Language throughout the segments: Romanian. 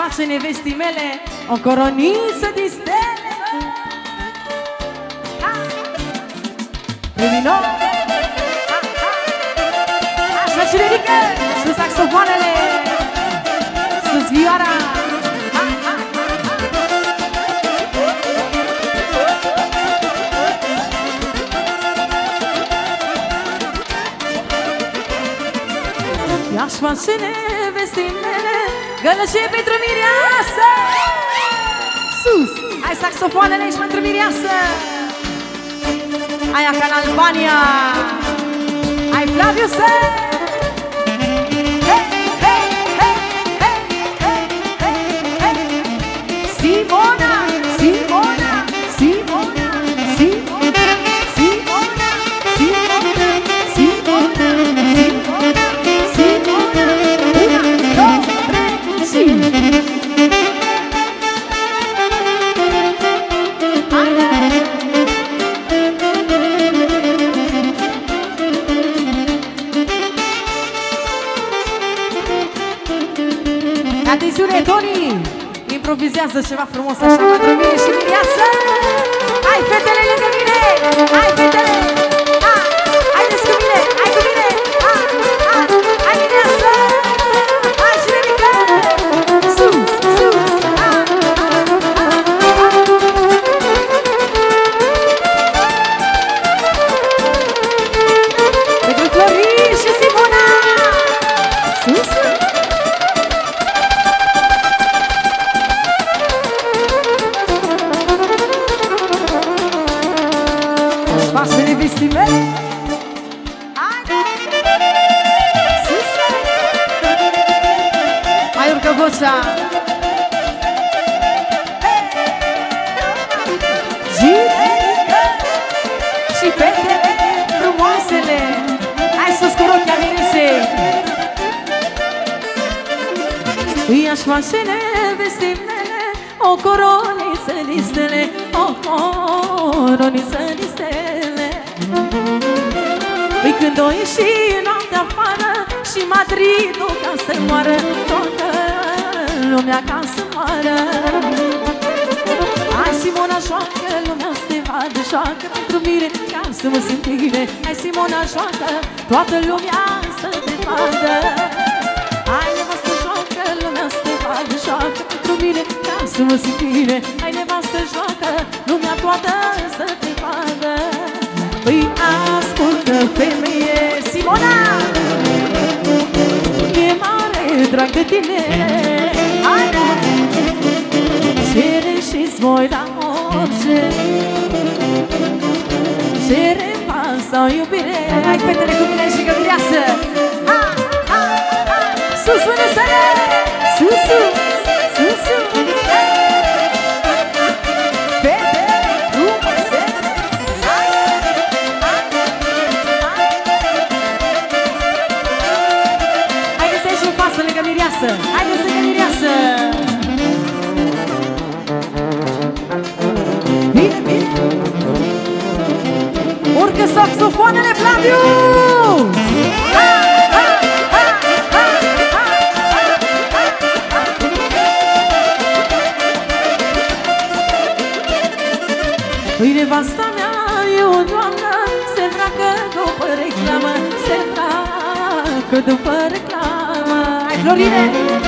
face nevestii mele o coroniță de stele. Lumino Sunt saxofoanele. Sunt vioara Ia-și mașine, vestimele Gălășe pentru mireasă. Sus! Ai saxofoanele și pentru mireasă. Aia ca în Albania. Ai Flaviu Săi. Atențiune, Toni! Improvizează ceva frumos așa pentru mine și Miriasă! Hai, fetele lângă mine! Hai, Mai urcă vocea. Girică și fetele frumoasele. Hai sus cu rochia miresei. Îi-aș face nevestimele O coroniță listele O coroniță listele Păi când o ieși noaptea afară Și Madridul ca să moară Toată lumea ca să moară. Hai Simona joacă, lumea să te vadă Joacă pentru mine ca să mă simt bine. Hai Simona joacă, toată lumea să te vadă. Hai nevastă joacă, lumea să te vadă Joacă pentru mine ca să mă simt bine. Hai nevastă joacă, lumea toată să te vadă. Păi ascultă femeie Simona! E mare drag de tine. Hai Cere și-ți voi da orice. Cere pas sau iubire Hai fetele cu mine și găvireasă lângă mireasă Bine, bine Urcă saxofoanele, Flaviu! Ha, ha, ha, ha, ha, ha, ha, ha. Păi nevasta mea e o doamnă Se îmbracă după reclamă Se îmbracă după reclamă Hai, Florine!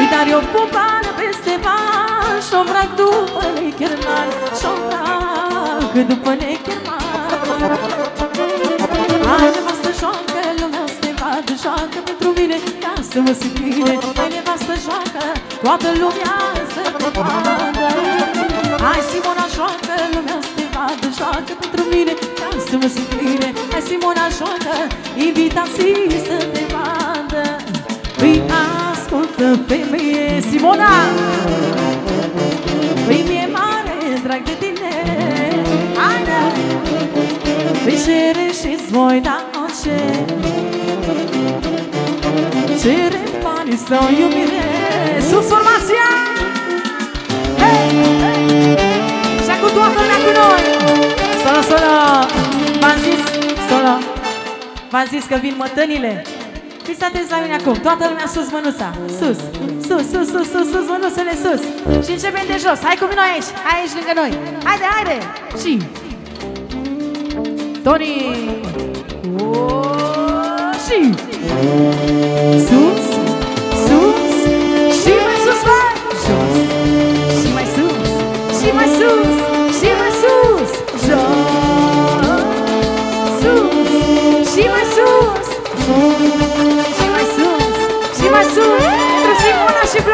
Îi dar eu popană peste bani Și-o îmbrac după Necherman Și-o îmbrac după Necherman Hai, nevastă, joacă, lumea să te vadă Joacă pentru mine, ca să mă simt bine. Hai, nevastă, joacă, toată lumea să te vadă. Hai, Simona, joacă, lumea să te vadă Joacă pentru mine, ca să mă simt bine. Hai, Simona, joacă, invitații să te vadă. Păi, ascultă, femeie, Simona. Păi, mi-e mare drag de tine Haide! Păi, cere și-ți voi da face Cere bani sau iubire. Sus formația. Hey, hey. Și cu toată lumea cu noi. Solo, solo V-am zis, solo V-am zis că vin mătănile Fiți atenți la mine acum, toată lumea sus mânuța. Sus, sus, sus, sus, sus, sus, mânuțele sus. Și începem de jos, hai cu mine aici, hai aici lângă noi. Haide, haide. Și. Tony! Oh, și. Sus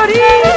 Corinthians!